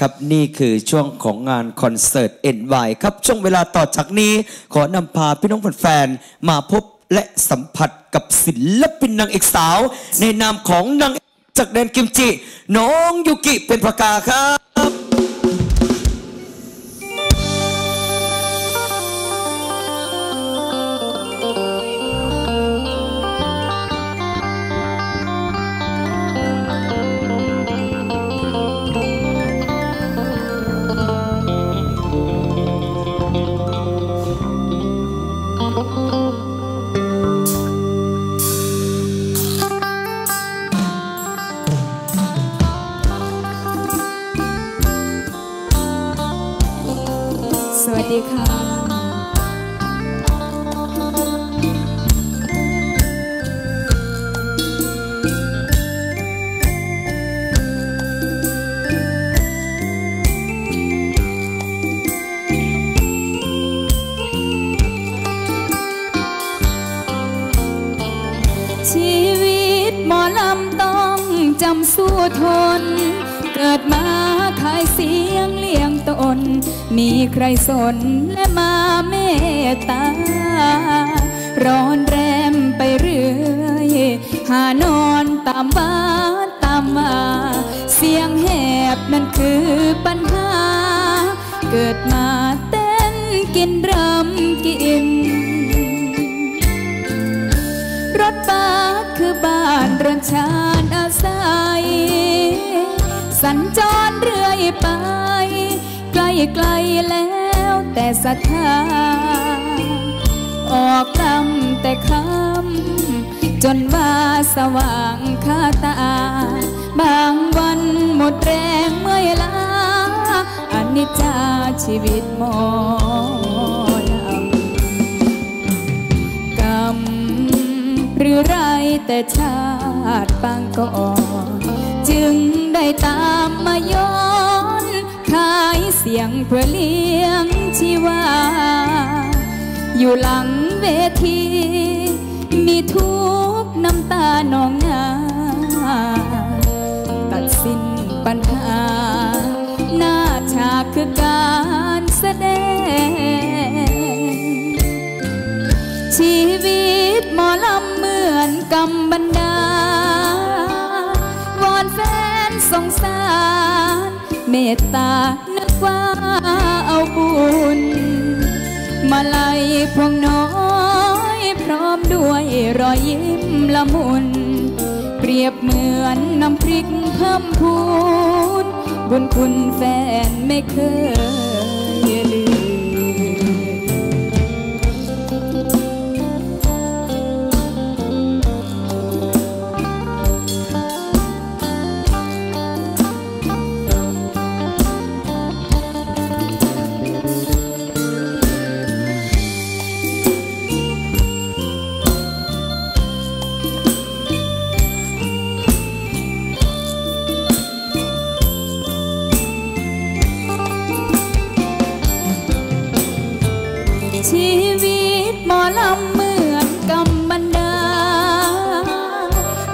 ครับนี่คือช่วงของงานคอนเสิร์ตเอ็นวครับช่วงเวลาต่อจากนี้ ขอนำพาพี่น้องแฟนๆมาพบและสัมผัสกับศิลปินนางเอกสาว ในนามของนางจากแดนกิมจิ น้องยุกิเป็นประกาครับ สวัสดีค่ะ สู้ทน เกิดมาขายเสียงเลี้ยงตน มีใครสนและมาเมตตา ร้อนแรมไปเรื่อย หานอนตามบ้านตามมา เสียงแหบนั่นคือปัญหา เกิดมาเต้นกินรำกิน รถบัสคือบ้านเรือนชานอาศัย สัญจรเรื่อยไป ไกลไกลแล้วแต่ศรัทธา ออกคำแต่คำจนว่าสว่างคาตา บางวันหมดแรงเมื่อยล้าอนิจจาชีวิตหมอลำกรรมหรือไรแต่ชาติปางก่อน ตามมาย้อนขายเสียงเพื่อเลี้ยงชีวา อยู่หลังเวที มีทุกน้ำตาหนองนาตัดสินปัญหา หน้าฉากคือการแสดง ชีวิตหมอลำเหมือนกำบันดา สารเมตตานึกว่าเอาบุญ มาไล่พวงน้อยพร้อมด้วยรอยยิ้มละมุน เปรียบเหมือนน้ำพริกเพิ่มพูน บุญคุณแฟนไม่เคยำเหมือนกำบันดา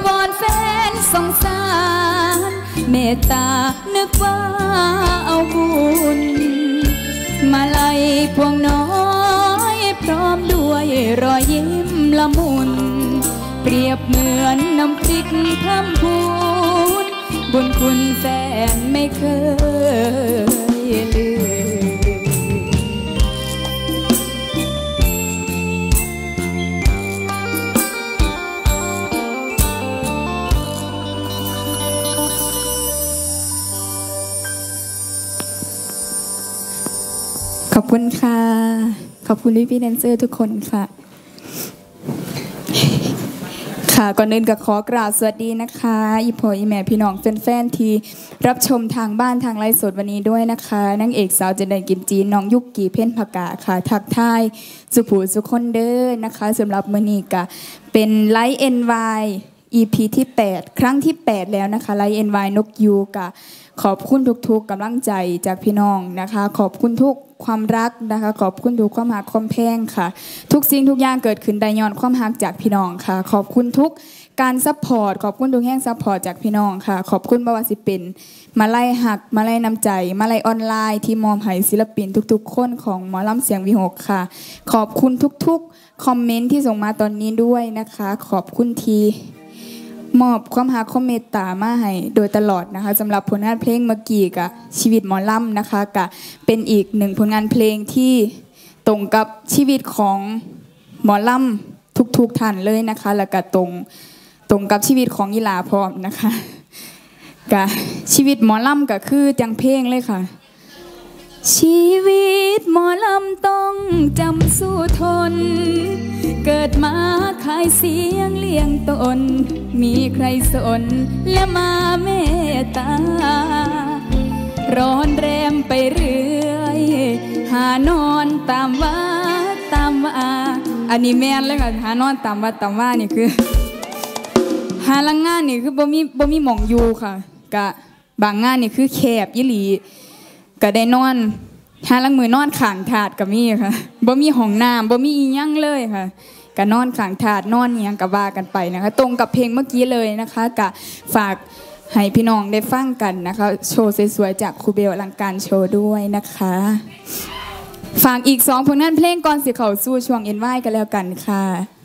วอนแฟนสงสาร เมตตานึกว่าเอาบุญ มาลัยพวงน้อยพร้อมด้วยรอยยิ้มละมุน เปรียบเหมือนน้ำพริกเพิ่มพูน บุญคุณแฟนไม่เคย ขอบคุณค่ะ ขอบคุณพี่พี่แดนเซอร์ทุกคนค่ะ ค่ะก่อนอื่นก็ขอกราบสวัสดีนะคะ อีพออีแม่พี่น้องแฟนๆที่รับชมทางบ้านทางไลฟ์สดวันนี้ด้วยนะคะนางเอกสาวเจนไดกิมจีน้องยุกกีเพ่นพกาค่ะ ทักทายสุผูสุคนเด้อนะคะสำหรับมือนี้ก็เป็นไลฟ์ NY EP ที่ 8 ครั้งที่ 8 แล้วนะคะไลฟ์ NY นกยูกะขอบคุณทุกๆกำลังใจจากพี่น้องนะคะ ขอบคุณทุก ความรักนะคะขอบคุณทุกความฮักความแพงค่ะ ทุกสิ่งทุกอย่างเกิดขึ้นได้ย้อนความฮักจากพี่น้องค่ะ ขอบคุณทุกการ support ขอบคุณทุกแรง support จากพี่น้องค่ะ ขอบคุณบ่ว่าสิเป็นมาลัยฮัก มาลัยน้ำใจ มาลัยออนไลน์ที่มอมให้ศิลปินทุกๆ คนของหมอลำเสียงวิหกค่ะ ขอบคุณทุกๆ comment ที่ส่งมาตอนนี้ด้วยนะคะ ขอบคุณที มอบความหาความเมตตามาให้โดยตลอดนะคะสำหรับผลงานเพลงเมื่อกี้กับชีวิตหมอลำนะคะกะเป็นอีกหนึ่งผลงานเพลงที่ตรงกับชีวิตของหมอลำทุกๆท่านเลยนะคะแล้วก็ตรงตรงกับชีวิตของยีลาพร้อมนะคะกะชีวิตหมอลำก็คือจังเพลงเลยค่ะ ชีวิตหมอลำต้องจำสู้ทน เกิดมาายเสียงเลี้ยงตน มีใครสนและมาเมตตา ร้อนแรมไปเรื่อย หานอนตามวัดตามว่าอันนี้แม่นเลยค่ะหานอนตามวัดตามว่านี่คือ หาลังงานนี่คือบ่มีบ่มีหมองอยู่ค่ะกะบางงานนี่คือแคบยี่หลีก็ได้นอนหาลังมือนอนขางถาดก็มีค่ะบ่มีห้องน้ำบ่มีอีหยังเลยค่ะ ก็นอนขังถาดนอนเนียังก็ว่ากันไปนะคะ ตรงกับเพลงเมื่อกี้เลยนะคะก็ฝากให้พี่น้องได้ฟังกันนะคะ โชว์สวยๆจากครูเบลอลังการโชว์ด้วยนะคะฝากอีกสองผลงานเพลงก่อนสิเขาสู้ช่วงเอ็นไวกันแล้วกันค่ะ